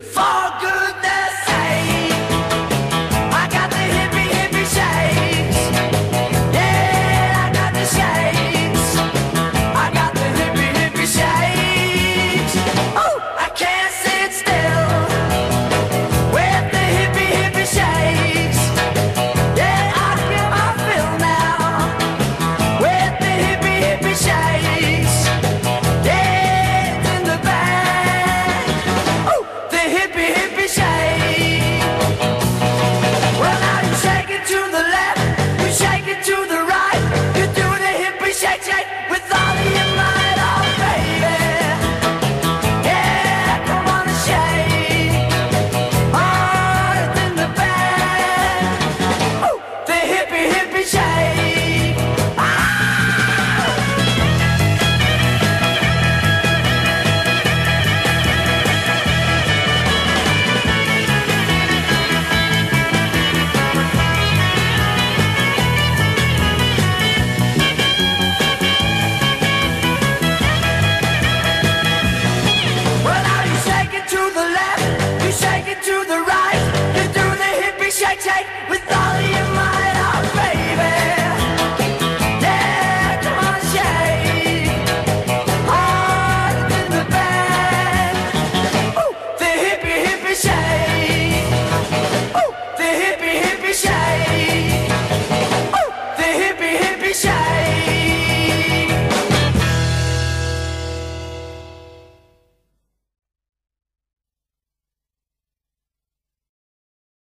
Fuck!